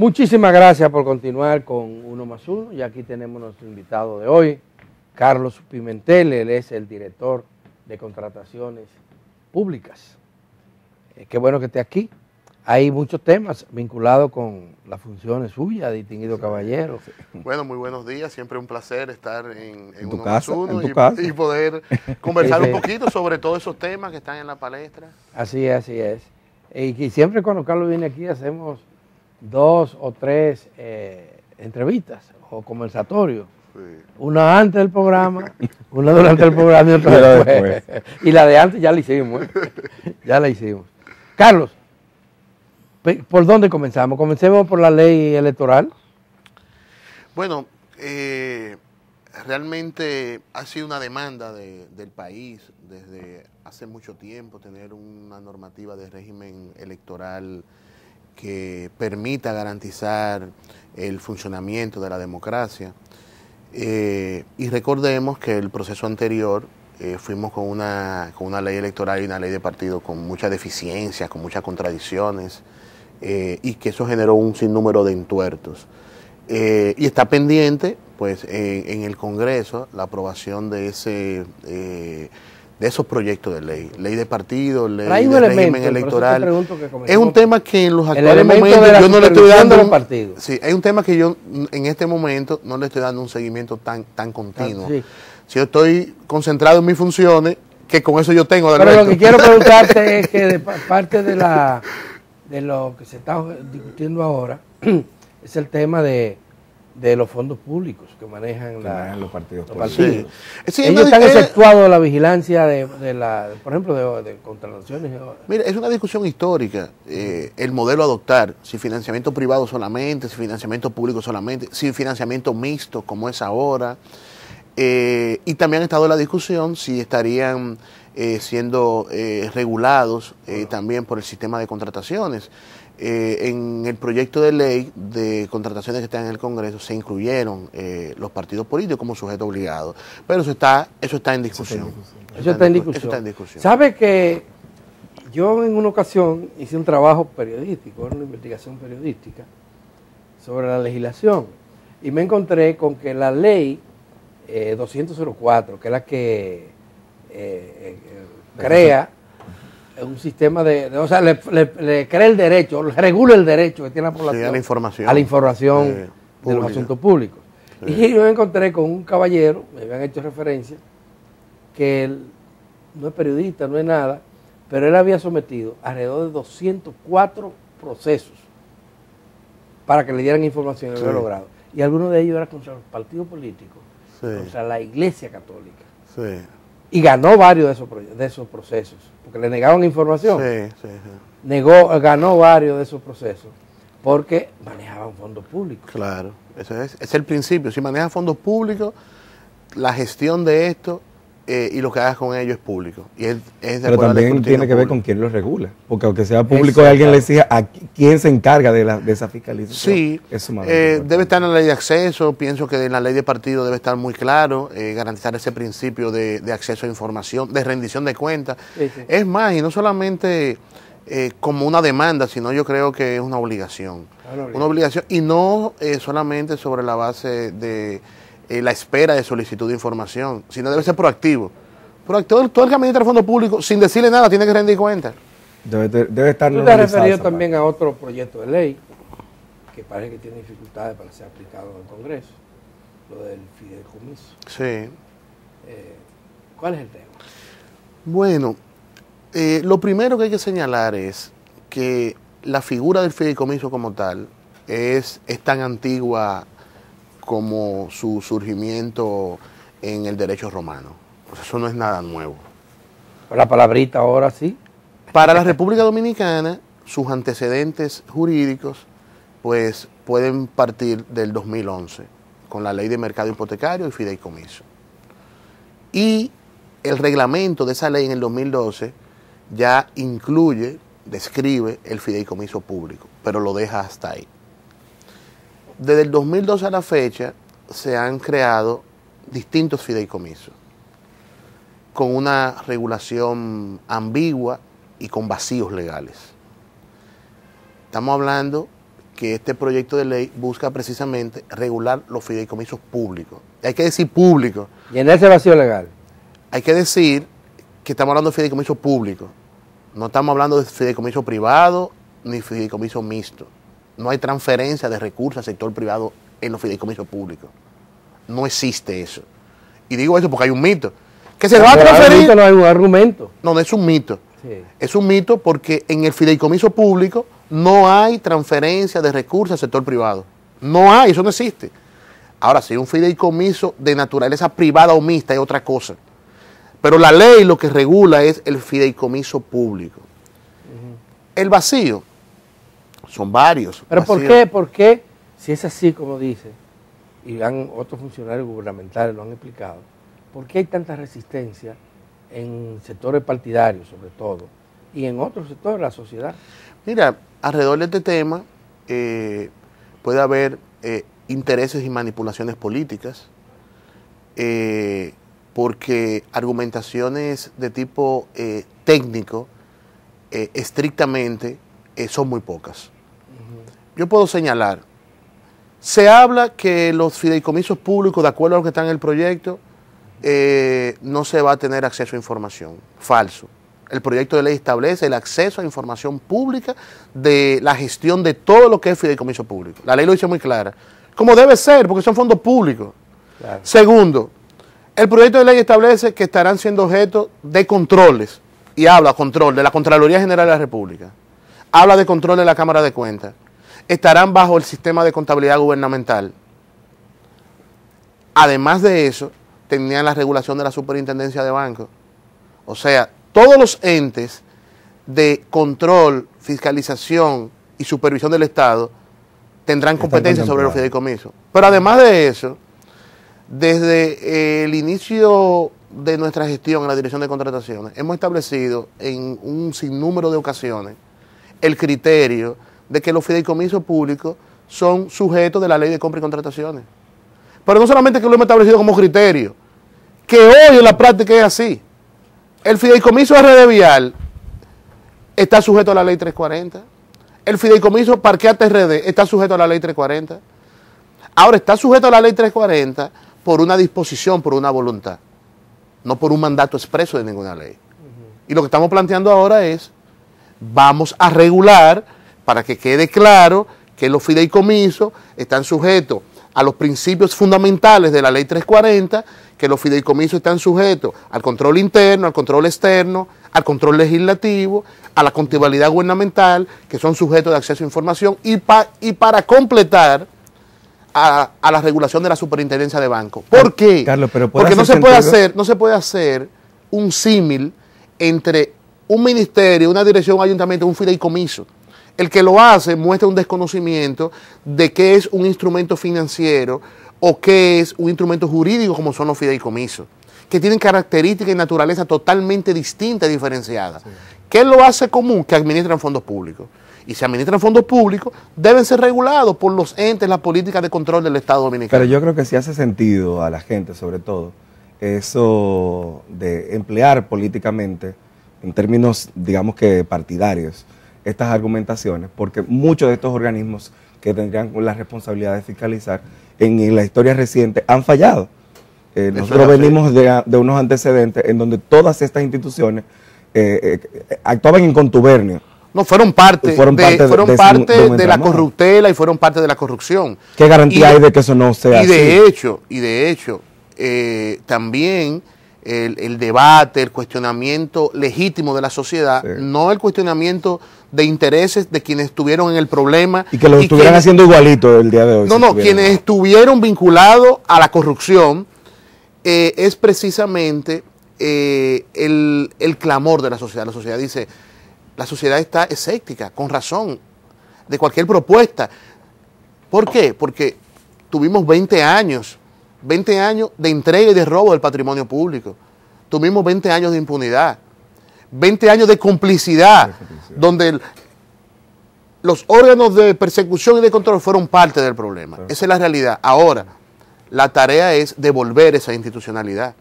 Muchísimas gracias por continuar con Uno más Uno. Y aquí tenemos nuestro invitado de hoy, Carlos Pimentel. Él es el director de contrataciones públicas. Eh, qué bueno que esté aquí. Hay muchos temas vinculados con las funciones suyas, distinguido caballero. Bueno, muy buenos días. Siempre un placer estar en, En Uno tu más casa, Uno en tu y, casa. y poder conversar un poquito sobre todos esos temas que están en la palestra. Así es, así es. Y que siempre cuando Carlos viene aquí hacemos dos o tres eh, entrevistas o conversatorios. Sí. Una antes del programa, una durante el programa y otra después. Y la de antes ya la hicimos. ¿eh? Ya la hicimos. Carlos, ¿por dónde comenzamos? Comencemos por la ley electoral. Bueno, eh, realmente ha sido una demanda de- del país desde hace mucho tiempo tener una normativa de régimen electoral que permita garantizar el funcionamiento de la democracia. Eh, y recordemos que el proceso anterior eh, fuimos con una, con una ley electoral y una ley de partido con muchas deficiencias, con muchas contradicciones, eh, y que eso generó un sinnúmero de entuertos. Y está pendiente, pues, en, en el Congreso la aprobación de ese de esos proyectos de ley, ley de partido, ley Pero hay un de elemento, régimen electoral. que Es un tema que en los actuales momentos yo no le estoy dando un-. Sí, hay un tema que yo en este momento no le estoy dando un seguimiento tan tan continuo. Ah, sí. Si yo estoy concentrado en mis funciones, que con eso yo tengo. Pero lo que quiero preguntarte es que de pa- parte de la de lo que se está discutiendo ahora es el tema de, de los fondos públicos que manejan, Que la- manejan los partidos los políticos. partidos. Sí. Sí, Ellos están es- exceptuados de la vigilancia de, de la, por ejemplo, de, de contrataciones. Mira, es una discusión histórica, eh, el modelo a adoptar, si financiamiento privado solamente, si financiamiento público solamente, si financiamiento mixto como es ahora. Eh, y también ha estado la discusión si estarían eh, siendo eh, regulados eh, también por el sistema de contrataciones. Eh, en el proyecto de ley de contrataciones que está en el Congreso se incluyeron eh, los partidos políticos como sujeto obligado, pero eso está, eso está en discusión. Eso está en discu- discusión. Eso está en discusión. ¿Sabe que yo en una ocasión hice un trabajo periodístico, era una investigación periodística sobre la legislación y me encontré con que la ley eh, 204, que es la que eh, eh, crea un sistema de, de- o sea, le, le- le crea el derecho, regula el derecho que tiene la población a la información. a la información Eh, de los asuntos públicos. Y yo me encontré con un caballero, me habían hecho referencia, que él no es periodista, no es nada, pero él había sometido alrededor de 204 procesos para que le dieran información y lo había logrado. Y algunos de ellos eran contra los partidos políticos, contra la iglesia católica. Sí. Y ganó varios de esos, de esos procesos, porque le negaban información. Sí, sí, sí. Negó, ganó varios de esos procesos, porque manejaban fondos públicos. Claro, ese es, es el principio. Si manejas fondos públicos, la gestión de esto eh, y lo que hagas con ello es público. Y es, es de Pero también tiene que ver con quién lo regula. Porque aunque sea público, alguien le exija a qui- quién se encarga de, la, de esa fiscalización. Sí, eh, debe estar en la ley de acceso, pienso que en la ley de partido debe estar muy claro, eh, garantizar ese principio de, de acceso a información, de rendición de cuentas. Sí, sí. Es más, y no solamente eh, como una demanda, sino yo creo que es una obligación. Una obligación. Una obligación, y no eh, solamente sobre la base de eh, la espera de solicitud de información, sino debe ser proactivo. Proactivo, todo el que administra fondos públicos, sin decirle nada, tiene que rendir cuenta. Debe, debe estar Tú te has referido también a otro proyecto de ley que parece que tiene dificultades para ser aplicado en el Congreso, lo del fideicomiso. Sí. Eh, ¿Cuál es el tema? Bueno, eh, lo primero que hay que señalar es que la figura del fideicomiso como tal es, es tan antigua como su surgimiento en el derecho romano. Eso no es nada nuevo. La palabrita ahora sí. Para la República Dominicana, sus antecedentes jurídicos pues pueden partir del 2011 con la ley de mercado hipotecario y fideicomiso. Y el reglamento de esa ley en el 2012 ya incluye, describe el fideicomiso público, pero lo deja hasta ahí. Desde el 2012 a la fecha se han creado distintos fideicomisos con una regulación ambigua y con vacíos legales. Estamos hablando que este proyecto de ley busca precisamente regular los fideicomisos públicos. Hay que decir público. Y en ese vacío legal. Hay que decir que estamos hablando de fideicomiso público. No estamos hablando de fideicomiso privado ni fideicomiso mixto. No hay transferencia de recursos al sector privado en los fideicomisos públicos. No existe eso. Y digo eso porque hay un mito. Que se va a transferir. No hay un argumento. No, no es un mito. Es un mito porque en el fideicomiso público no hay transferencia de recursos al sector privado. No hay, eso no existe. Ahora, si hay un fideicomiso de naturaleza privada o mixta, es otra cosa. Pero la ley lo que regula es el fideicomiso público. El vacío, son varios. Pero ¿por qué? ¿por qué? Si es así como dice, y han, otros funcionarios gubernamentales lo han explicado, ¿por qué hay tanta resistencia en sectores partidarios sobre todo y en otros sectores de la sociedad? Mira, alrededor de este tema eh, puede haber eh, intereses y manipulaciones políticas, eh, porque argumentaciones de tipo técnico estrictamente son muy pocas. Yo puedo señalar, se habla que los fideicomisos públicos, de acuerdo a lo que está en el proyecto, no se va a tener acceso a información. Falso. El proyecto de ley establece el acceso a información pública de la gestión de todo lo que es fideicomiso público. La ley lo dice muy clara. Como debe ser, porque son fondos públicos. Segundo, el proyecto de ley establece que estarán siendo objeto de controles, y habla control de la Contraloría General de la República, habla de control de la Cámara de Cuentas, estarán bajo el sistema de contabilidad gubernamental. Además de eso, tenían la regulación de la superintendencia de bancos. O sea, todos los entes de control, fiscalización y supervisión del Estado tendrán competencia sobre los fideicomisos. Pero además de eso, desde el inicio de nuestra gestión en la Dirección de Contrataciones, hemos establecido en un sinnúmero de ocasiones el criterio de que los fideicomisos públicos son sujetos de la ley de compra y contrataciones. Pero no solamente que lo hemos establecido como criterio, que hoy en la práctica es así. El fideicomiso RD Vial está sujeto a la ley 340. El fideicomiso Parqueate RD está sujeto a la ley 340. Ahora está sujeto a la ley 340 por una disposición, por una voluntad, no por un mandato expreso de ninguna ley. Y lo que estamos planteando ahora es, vamos a regular para que quede claro que los fideicomisos están sujetos a los principios fundamentales de la ley 340 que los fideicomisos están sujetos al control interno, al control externo, al control legislativo, a la contabilidad gubernamental, que son sujetos de acceso a información, y, y para completar a, la regulación de la superintendencia de banco. ¿Por qué? Porque no se, puede hacer, no se puede hacer un símil entre un ministerio, una dirección, un ayuntamiento, un fideicomiso. El que lo hace muestra un desconocimiento de qué es un instrumento financiero, o qué es un instrumento jurídico como son los fideicomisos, que tienen características y naturaleza totalmente distintas y diferenciadas. ¿Qué lo hace común? Que administran fondos públicos. Y si administran fondos públicos, deben ser regulados por los entes, las políticas de control del Estado Dominicano. Pero yo creo que sí hace sentido a la gente, sobre todo, eso de emplear políticamente, en términos, digamos que partidarios, estas argumentaciones, porque muchos de estos organismos que tendrían la responsabilidad de fiscalizar en, la historia reciente han fallado. Eh, nosotros venimos de, unos antecedentes en donde todas estas instituciones eh, eh, actuaban en contubernio. No, fueron parte, fueron parte, de, fueron parte de, la corruptela y fueron parte de la corrupción. ¿Qué garantía hay de que eso no sea y De hecho, y de hecho, también el, debate, el cuestionamiento legítimo de la sociedad, no el cuestionamiento de intereses de quienes estuvieron en el problema. Y que lo estuvieran haciendo igualito el día de hoy. No, no, quienes estuvieron vinculados a la corrupción eh, es precisamente eh, el, el clamor de la sociedad. La sociedad dice, la sociedad está escéptica, con razón, de cualquier propuesta. ¿Por qué? Porque tuvimos 20 años 20 años de entrega y de robo del patrimonio público. Tuvimos 20 años de impunidad, 20 años de complicidad, donde los órganos de persecución y de control fueron parte del problema. Esa es la realidad. Ahora, la tarea es devolver esa institucionalidad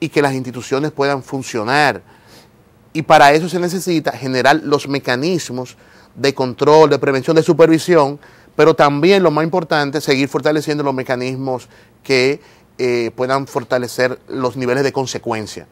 y que las instituciones puedan funcionar. Y para eso se necesita generar los mecanismos de control, de prevención, de supervisión, pero también lo más importante, seguir fortaleciendo los mecanismos que eh, puedan fortalecer los niveles de consecuencia.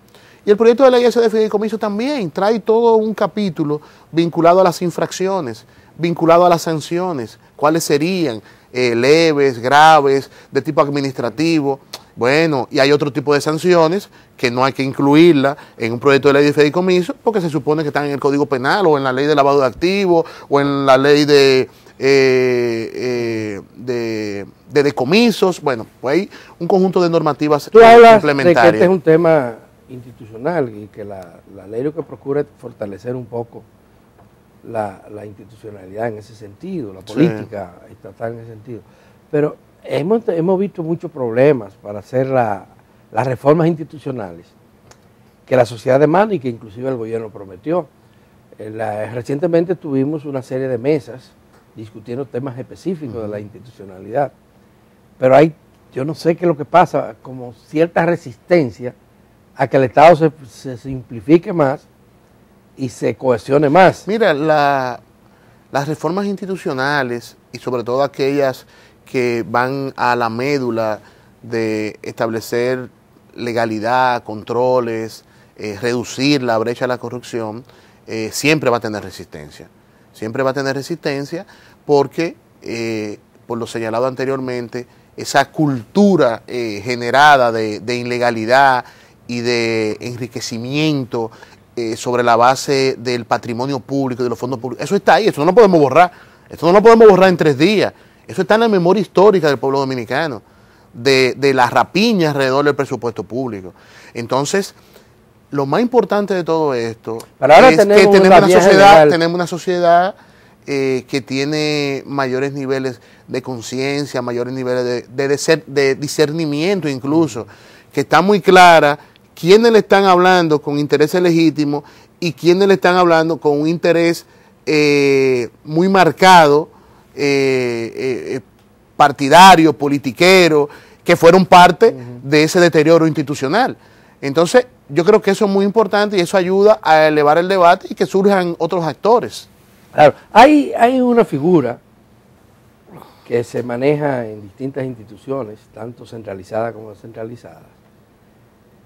Y el proyecto de ley ese de fideicomiso también trae todo un capítulo vinculado a las infracciones, vinculado a las sanciones, cuáles serían eh, leves, graves, de tipo administrativo. Bueno, y hay otro tipo de sanciones que no hay que incluirla en un proyecto de ley de fideicomiso porque se supone que están en el Código Penal o en la ley de lavado de activos o en la ley de, eh, eh, de, decomisos. Bueno, pues hay un conjunto de normativas Tú hablas De que este es un tema institucional y que la, ley lo que procura es fortalecer un poco la, institucionalidad en ese sentido, la política estatal en ese sentido. Pero hemos, hemos visto muchos problemas para hacer las reformas institucionales que la sociedad demanda y que inclusive el gobierno prometió. Eh, recientemente tuvimos una serie de mesas discutiendo temas específicos de la institucionalidad, pero hay, yo no sé qué es lo que pasa, como cierta resistencia a que el Estado se, se simplifique más y se cohesione más. Mira, las reformas institucionales y sobre todo aquellas que van a la médula de establecer legalidad, controles, eh, reducir la brecha de la corrupción, eh, siempre va a tener resistencia. Siempre va a tener resistencia porque, eh, por lo señalado anteriormente, esa cultura generada de, ilegalidad, y de enriquecimiento sobre la base del patrimonio público de los fondos públicos. Eso está ahí, eso no lo podemos borrar. Esto no lo podemos borrar en tres días. Eso está en la memoria histórica del pueblo dominicano, de, de la rapiña alrededor del presupuesto público. Entonces, lo más importante de todo esto es que tenemos una sociedad, tenemos una sociedad eh, que tiene mayores niveles de conciencia, mayores niveles de, de, de, discernimiento incluso, que está muy clara quiénes le están hablando con intereses legítimos y quiénes le están hablando con un interés eh, muy marcado, eh, eh, partidario, politiquero, que fueron parte de ese deterioro institucional. Entonces, yo creo que eso es muy importante y eso ayuda a elevar el debate y que surjan otros actores. Claro, hay, hay una figura que se maneja en distintas instituciones, tanto centralizadas como descentralizadas,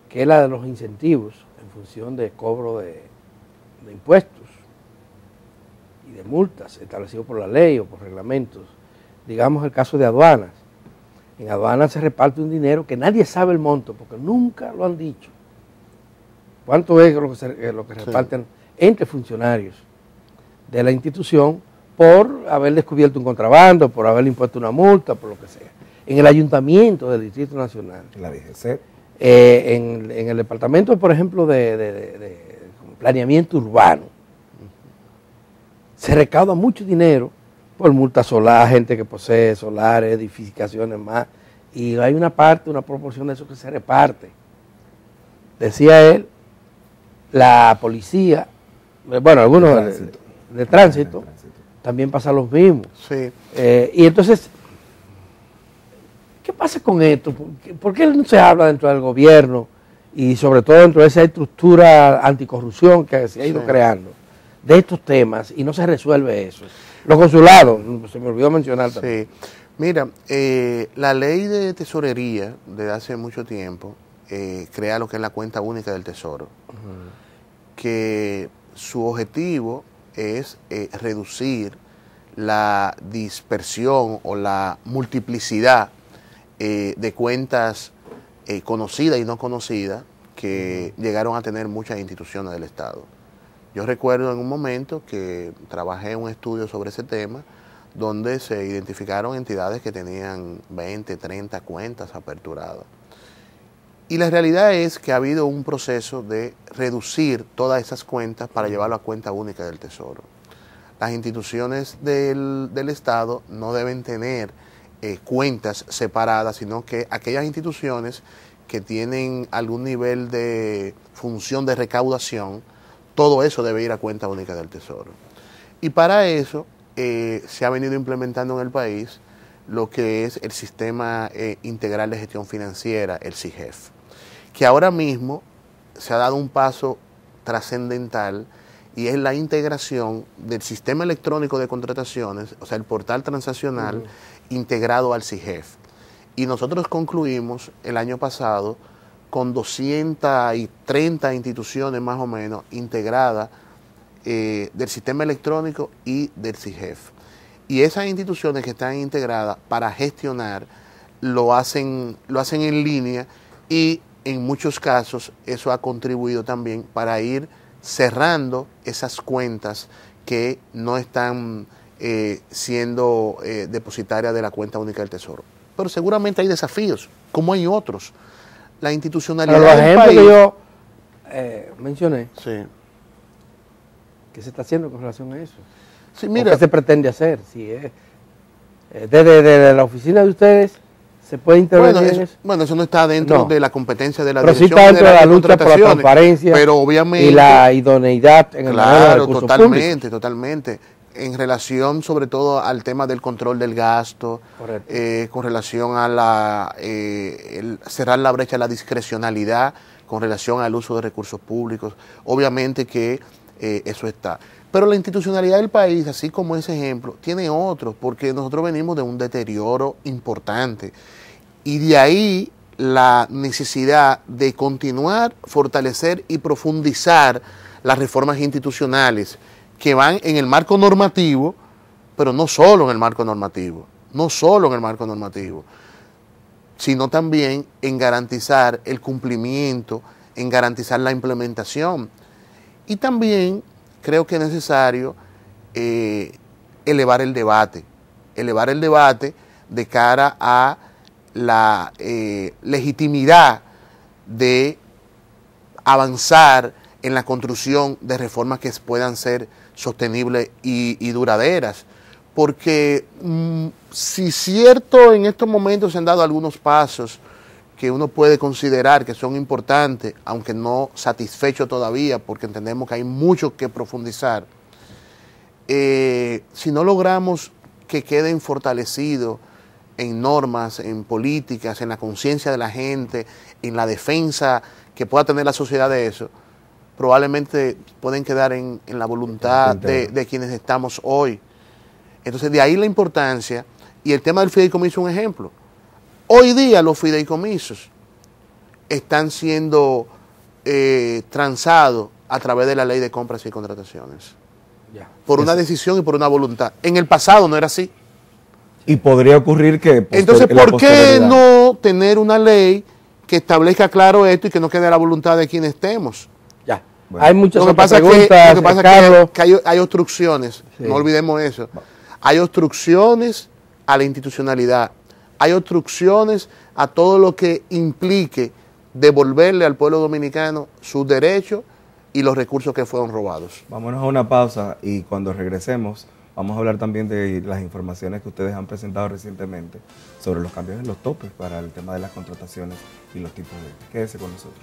que es la de los incentivos en función de cobro de, impuestos multas establecidos por la ley o por reglamentos. Digamos el caso de aduanas. En aduanas se reparte un dinero que nadie sabe el monto porque nunca lo han dicho. ¿Cuánto es lo que, se, lo que reparten entre funcionarios de la institución por haber descubierto un contrabando, por haber impuesto una multa, por lo que sea? En el ayuntamiento del Distrito Nacional. La DGC eh, en, el departamento, por ejemplo, de, planeamiento urbano, se recauda mucho dinero por multa solar, gente que posee solares, edificaciones más, y hay una parte, una proporción de eso que se reparte. Decía él, la policía, bueno, algunos de, tránsito, también pasa los mismos. Sí. Eh, y entonces ¿Qué pasa con esto? ¿Por qué no se habla dentro del gobierno y sobre todo dentro de esa estructura anticorrupción que se ha ido creando de estos temas y no se resuelve eso? Los consulados, se me olvidó mencionar también. Sí. Mira, eh, la ley de tesorería de hace mucho tiempo eh, crea lo que es la cuenta única del tesoro, que su objetivo es eh, reducir la dispersión o la multiplicidad de cuentas conocidas y no conocidas que llegaron a tener muchas instituciones del Estado. Yo recuerdo en un momento que trabajé un estudio sobre ese tema donde se identificaron entidades que tenían 20, 30 cuentas aperturadas. Y la realidad es que ha habido un proceso de reducir todas esas cuentas para llevarlo a cuenta única del Tesoro. Las instituciones del, del Estado no deben tener eh, cuentas separadas, sino que aquellas instituciones que tienen algún nivel de función de recaudación, todo eso debe ir a cuenta única del Tesoro. Y para eso eh, se ha venido implementando en el país lo que es el Sistema eh, Integral de Gestión Financiera, el CIGEF, que ahora mismo se ha dado un paso trascendental y es la integración del sistema electrónico de contrataciones, o sea, el portal transaccional integrado al CIGEF. Y nosotros concluimos el año pasado con 230 instituciones más o menos integradas eh, del sistema electrónico y del CIGEF. Y esas instituciones que están integradas para gestionar lo hacen, lo hacen en línea y en muchos casos eso ha contribuido también para ir cerrando esas cuentas que no están eh, siendo eh, depositarias de la cuenta única del Tesoro. Pero seguramente hay desafíos, como hay otros. La institucionalidad Pero los del ejemplos país, que yo eh, mencioné, Sí. ¿qué se está haciendo con relación a eso? Sí, ¿O mira, ¿Qué se pretende hacer? Si es, eh, desde, desde la oficina de ustedes se puede intervenir bueno en eso, bueno, eso no está dentro No. de la competencia de la Pero sí Dirección está dentro de la lucha por la transparencia pero obviamente y la idoneidad en el manejo de Claro, totalmente, totalmente. En relación sobre todo al tema del control del gasto, eh, con relación a la eh, el cerrar la brecha de la discrecionalidad, con relación al uso de recursos públicos. Obviamente que eh, eso está. Pero la institucionalidad del país, así como ese ejemplo, tiene otros, porque nosotros venimos de un deterioro importante. Y de ahí la necesidad de continuar, fortalecer y profundizar las reformas institucionales que van en el marco normativo, pero no solo en el marco normativo, no solo en el marco normativo, sino también en garantizar el cumplimiento, en garantizar la implementación. Y también creo que es necesario eh, elevar el debate, elevar el debate de cara a la eh, legitimidad de avanzar en la construcción de reformas que puedan ser sostenibles y, duraderas. Porque mm, si cierto en estos momentos se han dado algunos pasos que uno puede considerar que son importantes, aunque no satisfecho todavía, porque entendemos que hay mucho que profundizar, eh, si no logramos que queden fortalecidos en normas, en políticas, en la conciencia de la gente, en la defensa que pueda tener la sociedad de eso, probablemente pueden quedar en, en la voluntad de, de quienes estamos hoy. Entonces, de ahí la importancia, y el tema del fideicomiso es un ejemplo. Hoy día los fideicomisos están siendo eh, transados a través de la ley de compras y contrataciones, por una decisión y por una voluntad. En el pasado no era así. Y podría ocurrir que... Entonces, ¿por qué no tener una ley que establezca claro esto y que no quede a la voluntad de quienes estemos? Bueno. Hay muchas Lo que pasa es que, preguntas, lo que, pasa que- Carlos. que hay, hay obstrucciones, Sí. no olvidemos eso. Hay obstrucciones a la institucionalidad, hay obstrucciones a todo lo que implique devolverle al pueblo dominicano sus derechos y los recursos que fueron robados. Vámonos a una pausa y cuando regresemos vamos a hablar también de las informaciones que ustedes han presentado recientemente sobre los cambios en los topes para el tema de las contrataciones y los tipos de... Quédese con nosotros.